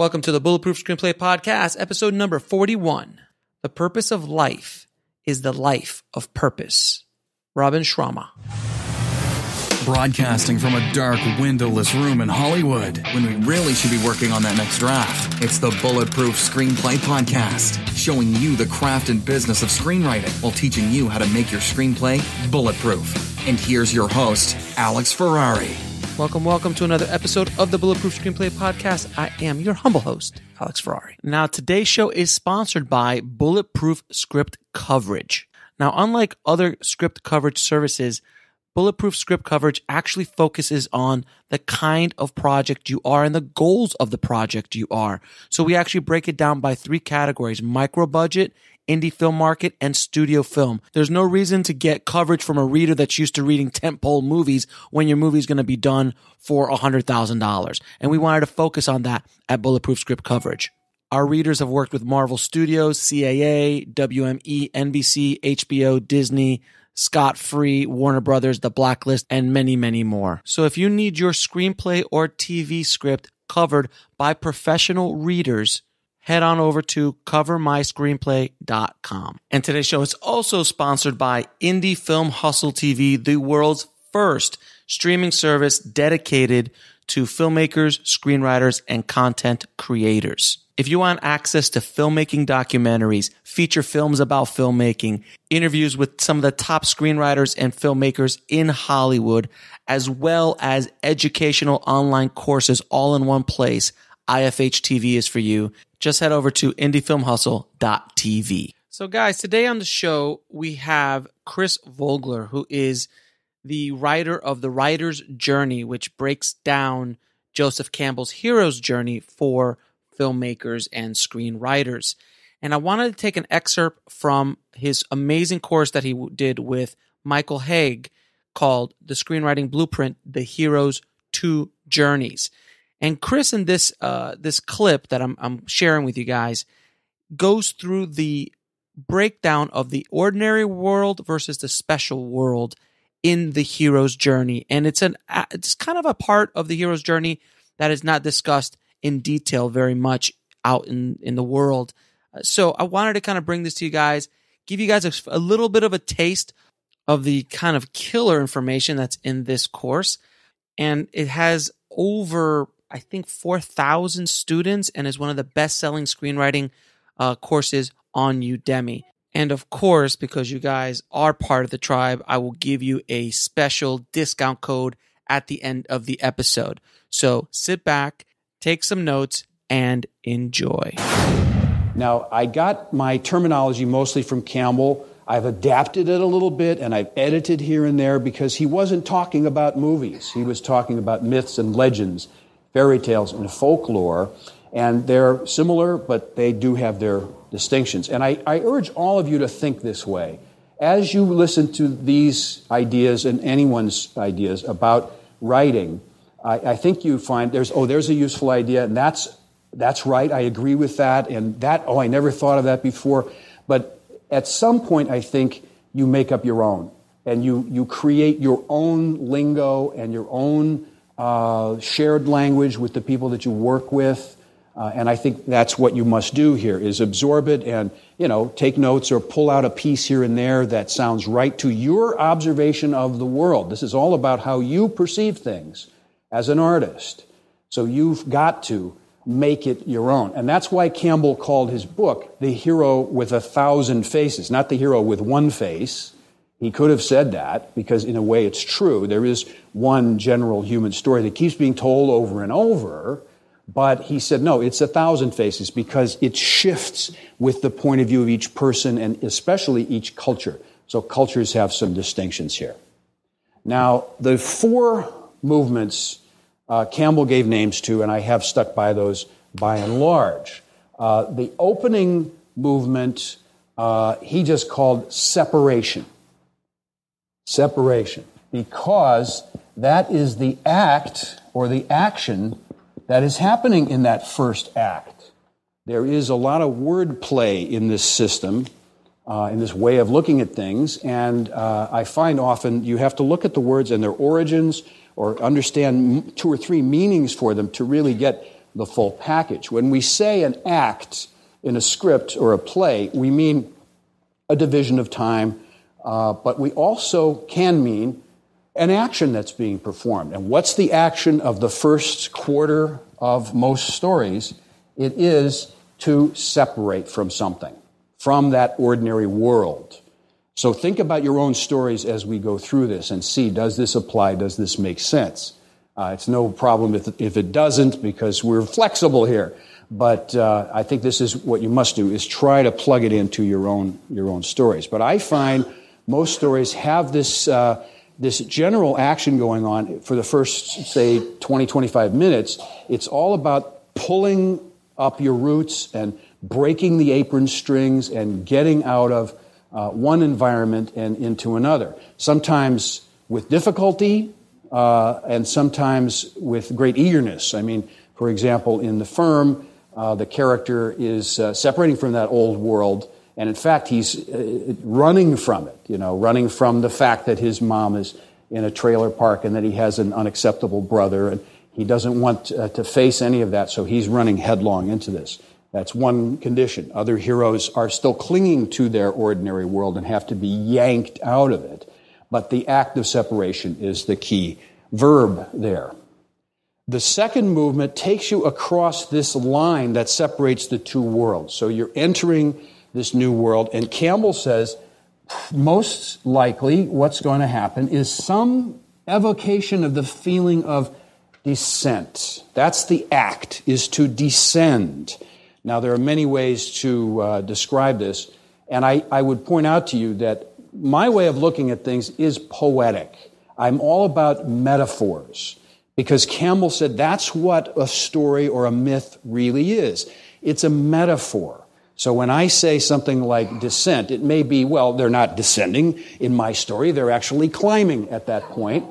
Welcome to the Bulletproof Screenplay Podcast, episode number 41. The purpose of life is the life of purpose. Robin Sharma. Broadcasting from a dark, windowless room in Hollywood when we really should be working on that next draft. It's the Bulletproof Screenplay Podcast, showing you the craft and business of screenwriting while teaching you how to make your screenplay bulletproof. And here's your host, Alex Ferrari. Welcome, welcome to another episode of the Bulletproof Screenplay Podcast. I am your humble host, Alex Ferrari. Now, today's show is sponsored by Bulletproof Script Coverage. Now, unlike other script coverage services, Bulletproof Script Coverage actually focuses on the kind of project you are and the goals of the project you are. So we actually break it down by three categories micro budget, indie film market, and studio film. There's no reason to get coverage from a reader that's used to reading tentpole movies when your movie is going to be done for $100,000. And we wanted to focus on that at Bulletproof Script Coverage. Our readers have worked with Marvel Studios, CAA, WME, NBC, HBO, Disney, Scott Free, Warner Brothers, The Blacklist, and many, many more. So if you need your screenplay or TV script covered by professional readers, head on over to covermyscreenplay.com. And today's show is also sponsored by Indie Film Hustle TV, the world's first streaming service dedicated to filmmakers, screenwriters, and content creators. If you want access to filmmaking documentaries, feature films about filmmaking, interviews with some of the top screenwriters and filmmakers in Hollywood, as well as educational online courses all in one place, IFH TV is for you. Just head over to indiefilmhustle.tv. So, guys, today on the show, we have Chris Vogler, who is the writer of The Writer's Journey, which breaks down Joseph Campbell's hero's journey for filmmakers and screenwriters. And I wanted to take an excerpt from his amazing course that he did with Michael Hauge called The Screenwriting Blueprint The Hero's Two Journeys. And Chris, in this uh, this clip that I'm, I'm sharing with you guys, goes through the breakdown of the ordinary world versus the special world in the hero's journey, and it's an it's kind of a part of the hero's journey that is not discussed in detail very much out in in the world. So I wanted to kind of bring this to you guys, give you guys a, a little bit of a taste of the kind of killer information that's in this course, and it has over I think 4,000 students and is one of the best selling screenwriting uh, courses on Udemy. And of course, because you guys are part of the tribe, I will give you a special discount code at the end of the episode. So sit back, take some notes, and enjoy. Now, I got my terminology mostly from Campbell. I've adapted it a little bit and I've edited here and there because he wasn't talking about movies. He was talking about myths and legends fairy tales and folklore, and they're similar, but they do have their distinctions. And I, I urge all of you to think this way. As you listen to these ideas and anyone's ideas about writing, I, I think you find there's, oh, there's a useful idea, and that's, that's right, I agree with that, and that, oh, I never thought of that before. But at some point, I think you make up your own, and you, you create your own lingo and your own uh, shared language with the people that you work with. Uh, and I think that's what you must do here is absorb it and, you know, take notes or pull out a piece here and there that sounds right to your observation of the world. This is all about how you perceive things as an artist. So you've got to make it your own. And that's why Campbell called his book The Hero with a Thousand Faces, not the hero with one face. He could have said that because, in a way, it's true. There is one general human story that keeps being told over and over. But he said, no, it's a thousand faces because it shifts with the point of view of each person and especially each culture. So cultures have some distinctions here. Now, the four movements uh, Campbell gave names to, and I have stuck by those by and large. Uh, the opening movement uh, he just called separation separation, because that is the act or the action that is happening in that first act. There is a lot of wordplay in this system, uh, in this way of looking at things, and uh, I find often you have to look at the words and their origins or understand two or three meanings for them to really get the full package. When we say an act in a script or a play, we mean a division of time, uh, but we also can mean an action that's being performed. And what's the action of the first quarter of most stories? It is to separate from something, from that ordinary world. So think about your own stories as we go through this and see does this apply? Does this make sense? Uh, it's no problem if, if it doesn't because we're flexible here. But uh, I think this is what you must do is try to plug it into your own your own stories. But I find most stories have this uh, this general action going on for the first say 20 25 minutes. It's all about pulling up your roots and breaking the apron strings and getting out of uh, one environment and into another. Sometimes with difficulty, uh, and sometimes with great eagerness. I mean, for example, in the firm, uh, the character is uh, separating from that old world, and in fact, he's uh, running from it, you know, running from the fact that his mom is in a trailer park and that he has an unacceptable brother, and he doesn't want uh, to face any of that, so he's running headlong into this. That's one condition. Other heroes are still clinging to their ordinary world and have to be yanked out of it. But the act of separation is the key verb there. The second movement takes you across this line that separates the two worlds. So you're entering this new world, and Campbell says most likely what's going to happen is some evocation of the feeling of descent. That's the act, is to descend. Now, there are many ways to uh, describe this, and I, I would point out to you that my way of looking at things is poetic. I'm all about metaphors because Campbell said that's what a story or a myth really is. It's a metaphor. So when I say something like descent, it may be, well, they're not descending in my story. They're actually climbing at that point.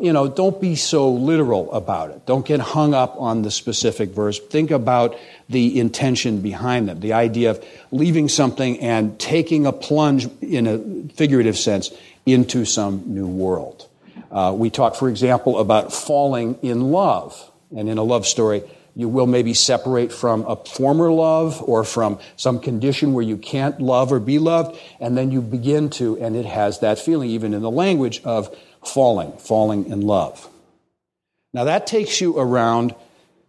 You know, don't be so literal about it. Don't get hung up on the specific verse. Think about the intention behind them, the idea of leaving something and taking a plunge in a figurative sense into some new world. Uh, we talk, for example, about falling in love. And in a love story, you will maybe separate from a former love or from some condition where you can't love or be loved, and then you begin to, and it has that feeling, even in the language of falling, falling in love. Now that takes you around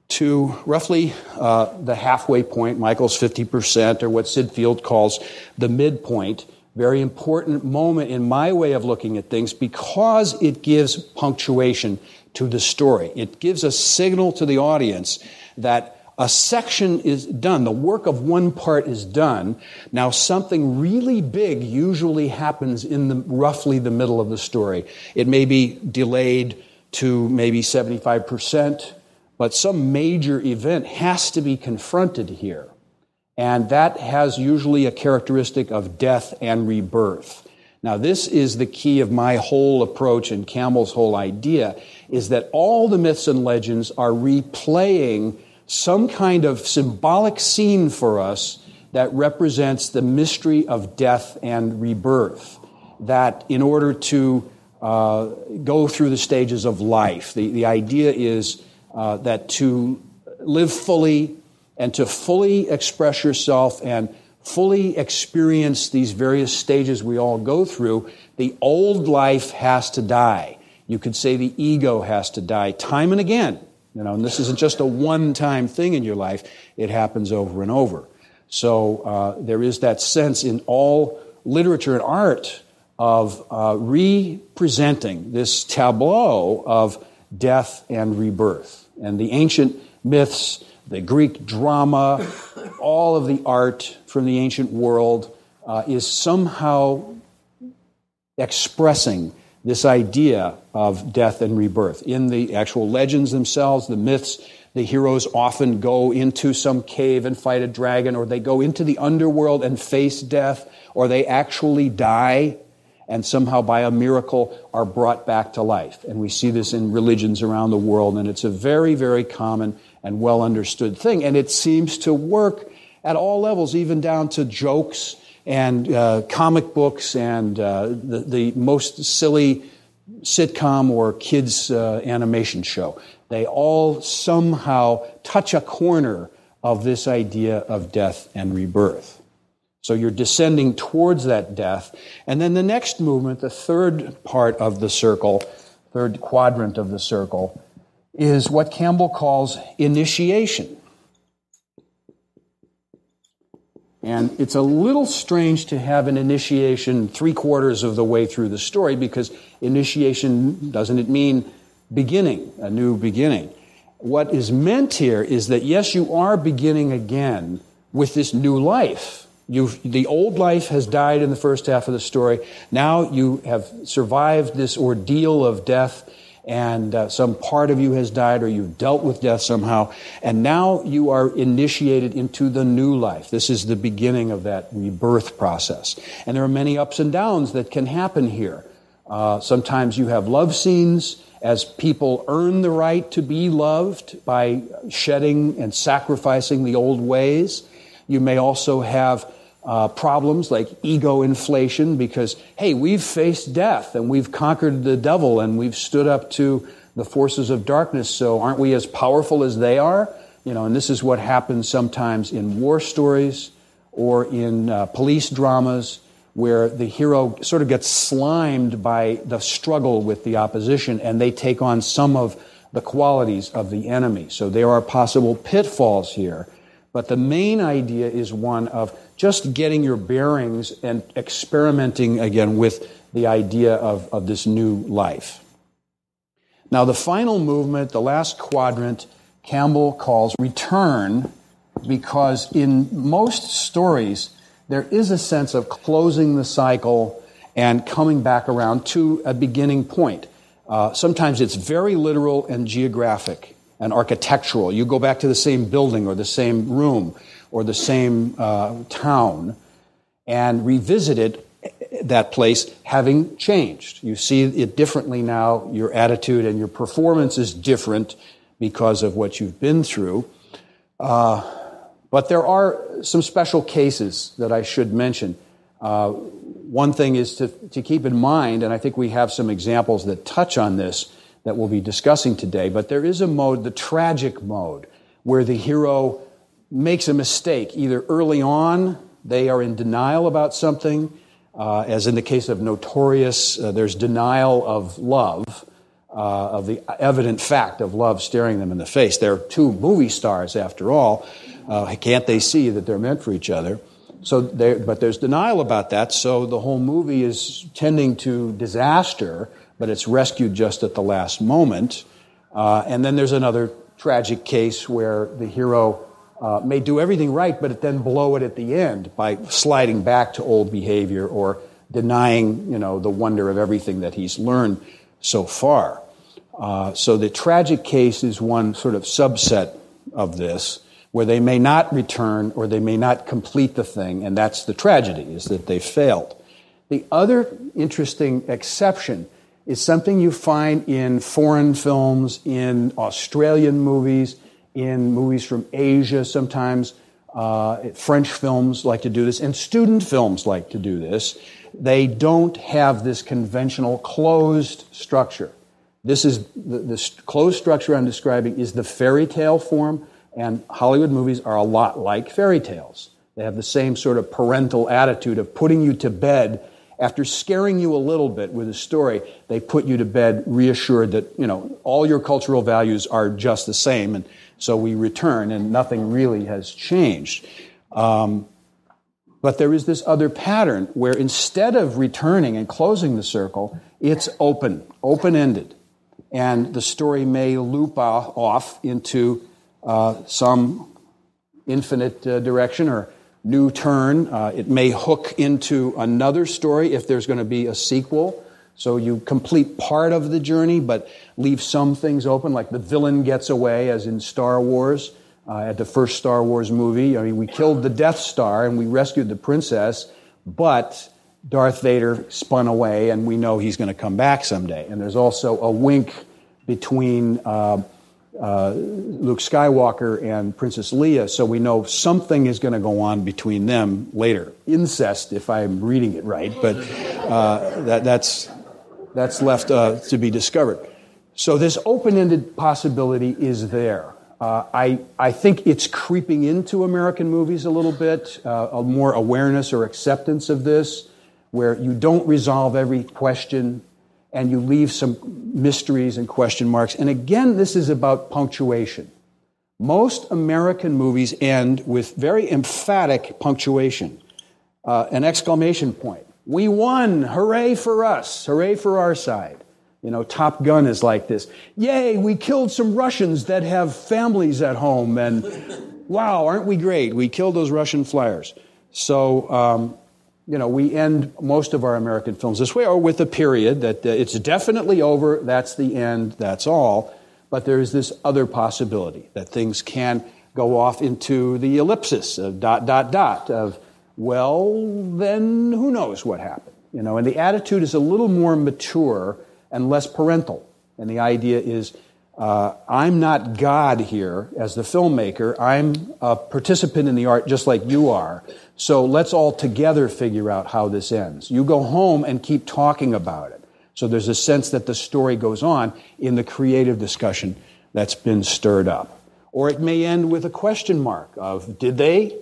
to roughly uh, the halfway point, Michael's 50%, or what Sid Field calls the midpoint. Very important moment in my way of looking at things because it gives punctuation to the story. It gives a signal to the audience that a section is done. The work of one part is done. Now something really big usually happens in the, roughly the middle of the story. It may be delayed to maybe 75%, but some major event has to be confronted here. And that has usually a characteristic of death and rebirth. Now, this is the key of my whole approach and Campbell's whole idea is that all the myths and legends are replaying some kind of symbolic scene for us that represents the mystery of death and rebirth. That in order to uh, go through the stages of life, the, the idea is uh, that to live fully and to fully express yourself and fully experience these various stages we all go through, the old life has to die. You could say the ego has to die time and again. You know, and this isn't just a one-time thing in your life; it happens over and over. So uh, there is that sense in all literature and art of uh, representing this tableau of death and rebirth. And the ancient myths, the Greek drama, all of the art from the ancient world uh, is somehow expressing this idea of death and rebirth. In the actual legends themselves, the myths, the heroes often go into some cave and fight a dragon, or they go into the underworld and face death, or they actually die and somehow by a miracle are brought back to life. And we see this in religions around the world, and it's a very, very common and well understood thing. And it seems to work at all levels, even down to jokes and uh, comic books and uh, the, the most silly sitcom or kids uh, animation show. They all somehow touch a corner of this idea of death and rebirth. So you're descending towards that death. And then the next movement, the third part of the circle, third quadrant of the circle, is what Campbell calls initiation. And it's a little strange to have an initiation three quarters of the way through the story because initiation doesn't it mean beginning, a new beginning? What is meant here is that yes, you are beginning again with this new life. You've, the old life has died in the first half of the story. Now you have survived this ordeal of death and uh, some part of you has died or you've dealt with death somehow, and now you are initiated into the new life. This is the beginning of that rebirth process. And there are many ups and downs that can happen here. Uh, sometimes you have love scenes as people earn the right to be loved by shedding and sacrificing the old ways. You may also have uh, problems like ego inflation because, hey, we've faced death and we've conquered the devil and we've stood up to the forces of darkness, so aren't we as powerful as they are? You know, and this is what happens sometimes in war stories or in uh, police dramas where the hero sort of gets slimed by the struggle with the opposition and they take on some of the qualities of the enemy. So there are possible pitfalls here. But the main idea is one of just getting your bearings and experimenting again with the idea of, of this new life. Now, the final movement, the last quadrant, Campbell calls return because in most stories, there is a sense of closing the cycle and coming back around to a beginning point. Uh, sometimes it's very literal and geographic and architectural. You go back to the same building or the same room or the same uh, town and revisit it, that place having changed. You see it differently now. Your attitude and your performance is different because of what you've been through. Uh, but there are some special cases that I should mention. Uh, one thing is to, to keep in mind, and I think we have some examples that touch on this that we'll be discussing today, but there is a mode, the tragic mode, where the hero makes a mistake. Either early on, they are in denial about something, uh, as in the case of Notorious, uh, there's denial of love, uh, of the evident fact of love staring them in the face. They're two movie stars, after all. Uh, can't they see that they're meant for each other? So, but there's denial about that. So the whole movie is tending to disaster, but it's rescued just at the last moment. Uh, and then there's another tragic case where the hero uh, may do everything right, but then blow it at the end by sliding back to old behavior or denying, you know, the wonder of everything that he's learned so far. Uh, so the tragic case is one sort of subset of this, where they may not return or they may not complete the thing, and that's the tragedy, is that they failed. The other interesting exception is something you find in foreign films, in Australian movies, in movies from Asia sometimes. Uh, French films like to do this, and student films like to do this. They don't have this conventional closed structure. This is the, the closed structure I'm describing is the fairy tale form, and Hollywood movies are a lot like fairy tales. They have the same sort of parental attitude of putting you to bed after scaring you a little bit with a story, they put you to bed reassured that, you know, all your cultural values are just the same. And so we return and nothing really has changed. Um, but there is this other pattern where instead of returning and closing the circle, it's open, open ended. And the story may loop off into uh, some infinite uh, direction or new turn. Uh, it may hook into another story if there's going to be a sequel. So you complete part of the journey, but leave some things open, like the villain gets away, as in Star Wars. Uh, at the first Star Wars movie, I mean, we killed the Death Star and we rescued the princess, but Darth Vader spun away, and we know he's going to come back someday. And there's also a wink between uh, uh, Luke Skywalker and Princess Leia, so we know something is going to go on between them later. Incest, if I'm reading it right, but uh, that, that's, that's left uh, to be discovered. So this open-ended possibility is there. Uh, I, I think it's creeping into American movies a little bit, uh, a more awareness or acceptance of this, where you don't resolve every question and you leave some mysteries and question marks. And again, this is about punctuation. Most American movies end with very emphatic punctuation, uh, an exclamation point. We won! Hooray for us! Hooray for our side! You know, Top Gun is like this. Yay, we killed some Russians that have families at home, and wow, aren't we great? We killed those Russian flyers. So, um, you know, we end most of our American films this way, or with a period that uh, it's definitely over, that's the end, that's all. But there's this other possibility that things can go off into the ellipsis of dot, dot, dot of, well, then who knows what happened? You know, and the attitude is a little more mature and less parental. And the idea is uh, I'm not God here as the filmmaker. I'm a participant in the art just like you are. So let's all together figure out how this ends. You go home and keep talking about it. So there's a sense that the story goes on in the creative discussion that's been stirred up. Or it may end with a question mark of did they?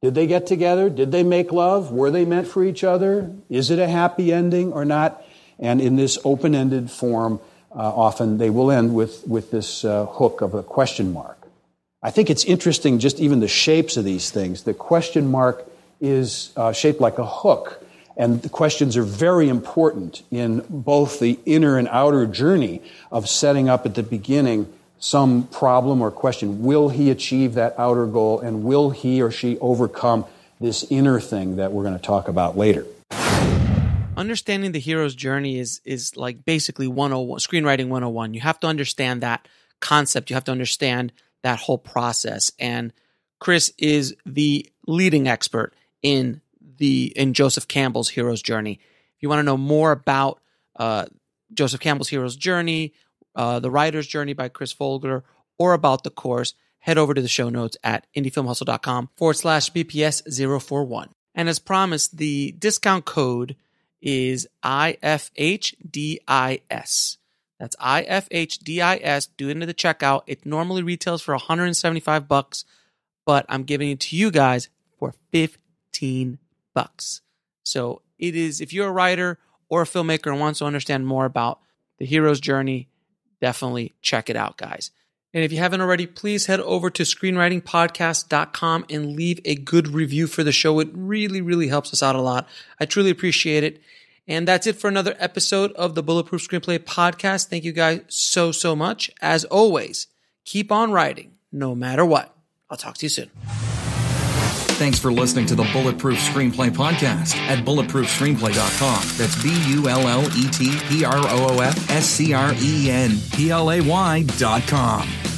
Did they get together? Did they make love? Were they meant for each other? Is it a happy ending or not? And in this open ended form, often they will end with, with this uh, hook of a question mark. I think it's interesting, just even the shapes of these things. The question mark is uh, shaped like a hook, and the questions are very important in both the inner and outer journey of setting up at the beginning some problem or question. Will he achieve that outer goal, and will he or she overcome this inner thing that we're going to talk about later? Understanding the hero's journey is is like basically 101 screenwriting 101 you have to understand that concept. You have to understand that whole process. And chris is the leading expert in the in joseph campbell's hero's journey. If you want to know more about uh, joseph campbell's hero's journey uh, the writer's journey by chris Vogler or about the course head over to the show notes at indiefilmhustle.com forward slash bps 041 and as promised the discount code is IFHDIS. That's IFHDIS. Do it into the checkout. It normally retails for 175 bucks, but I'm giving it to you guys for 15 bucks. So it is if you're a writer or a filmmaker and wants to understand more about the hero's journey, definitely check it out, guys. And if you haven't already, please head over to screenwritingpodcast.com and leave a good review for the show. It really, really helps us out a lot. I truly appreciate it. And that's it for another episode of the Bulletproof Screenplay podcast. Thank you guys so, so much. As always, keep on writing no matter what. I'll talk to you soon. Thanks for listening to the Bulletproof Screenplay podcast at bulletproofscreenplay.com. That's B U L L E T P R O O F S C R E N P L A Y.com.